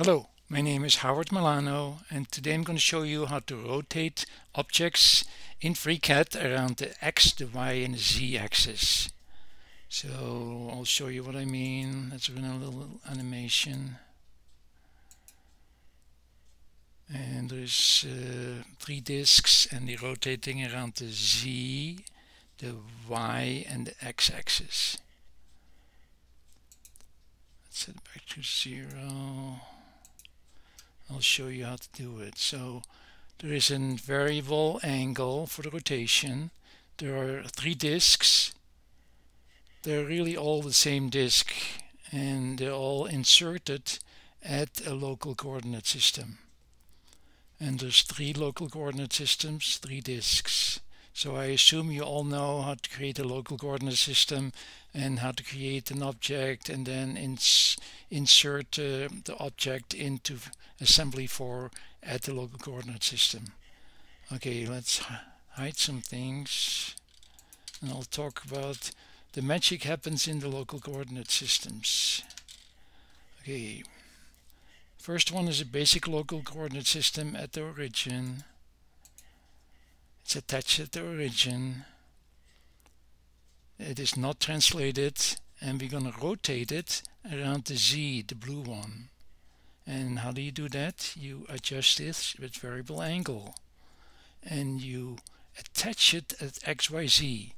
Hello, my name is Howard Milano and today I'm going to show you how to rotate objects in FreeCAD around the X, the Y and the Z axis. So I'll show you what I mean. Let's run a little animation. And there's uh, three disks and they're rotating around the Z, the Y and the X axis. Let's set it back to zero. I'll show you how to do it. So there is a variable angle for the rotation. There are three disks. They're really all the same disk and they're all inserted at a local coordinate system. And there's three local coordinate systems, three disks. So I assume you all know how to create a local coordinate system and how to create an object and then ins insert uh, the object into assembly 4 at the local coordinate system. Okay, let's hide some things and I'll talk about the magic happens in the local coordinate systems. Okay, first one is a basic local coordinate system at the origin. It's attached at the origin. It is not translated and we're going to rotate it around the Z, the blue one. And how do you do that? You adjust this with variable angle and you attach it at XYZ.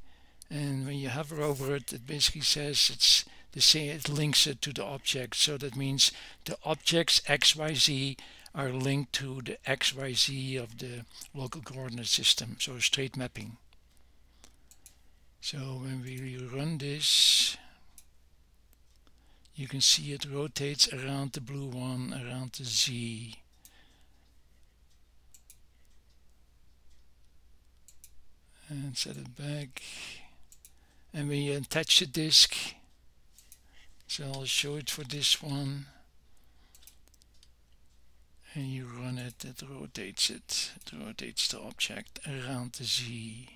And when you hover over it, it basically says it's the same, it links it to the object. So that means the objects XYZ are linked to the XYZ of the local coordinate system, so straight mapping. So when we run this, you can see it rotates around the blue one, around the Z. And set it back. And we attach the disk, so I'll show it for this one and you run it, it rotates it, it rotates the object around the Z.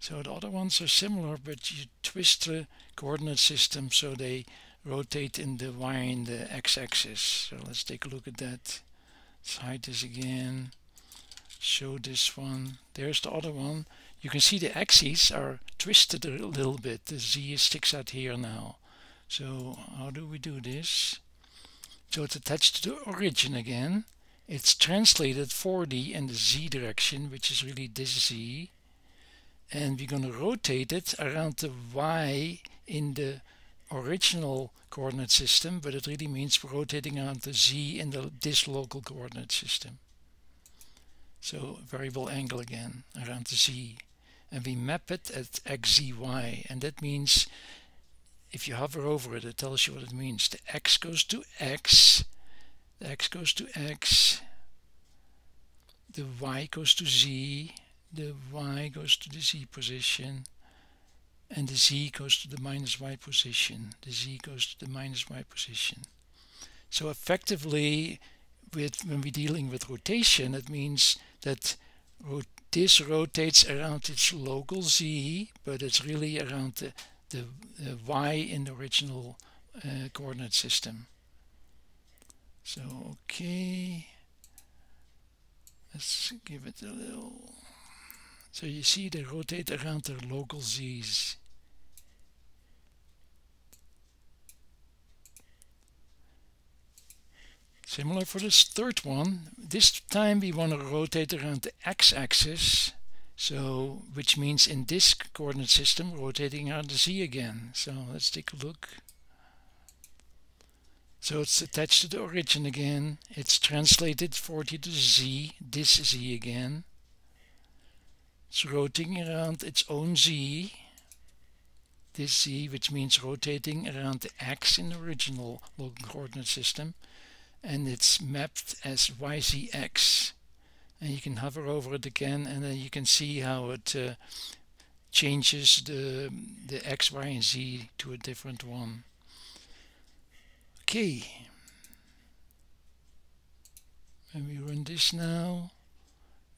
So the other ones are similar, but you twist the coordinate system so they rotate in the Y and the X axis. So let's take a look at that. Let's hide this again. Show this one. There's the other one. You can see the axes are twisted a little bit. The Z sticks out here now. So how do we do this? So it's attached to the origin again. It's translated 4D in the Z direction, which is really this Z. And we're going to rotate it around the Y in the original coordinate system, but it really means rotating around the Z in the this local coordinate system. So variable angle again around the Z. And we map it at XZY, and that means if you hover over it, it tells you what it means. The x goes to x, the x goes to x, the y goes to z, the y goes to the z position, and the z goes to the minus y position. The z goes to the minus y position. So effectively, with when we're dealing with rotation, it means that this rotates around its local z, but it's really around the the, the y in the original uh, coordinate system. So, okay. Let's give it a little. So you see they rotate around their local z's. Similar for this third one. This time we want to rotate around the x-axis so, which means in this coordinate system, rotating around the z again. So let's take a look. So it's attached to the origin again. It's translated 40 to z, this is z again. It's rotating around its own z, this z, which means rotating around the x in the original local coordinate system. And it's mapped as yzx and you can hover over it again and then you can see how it uh, changes the the x y and z to a different one. Okay. When we run this now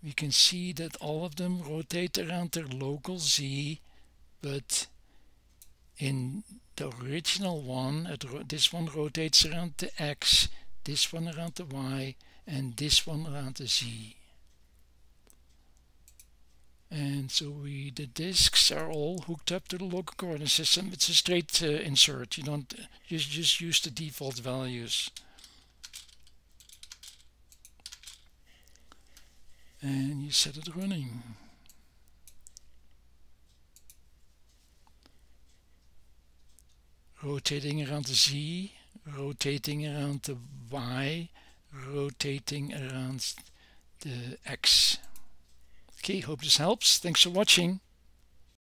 we can see that all of them rotate around their local z but in the original one this one rotates around the x this one around the y, and this one around the z. And so we the disks are all hooked up to the local coordinate system. It's a straight uh, insert. You don't just just use the default values. And you set it running. Rotating around the Z, rotating around the Y, rotating around the X. Okay, hope this helps. Thanks for watching.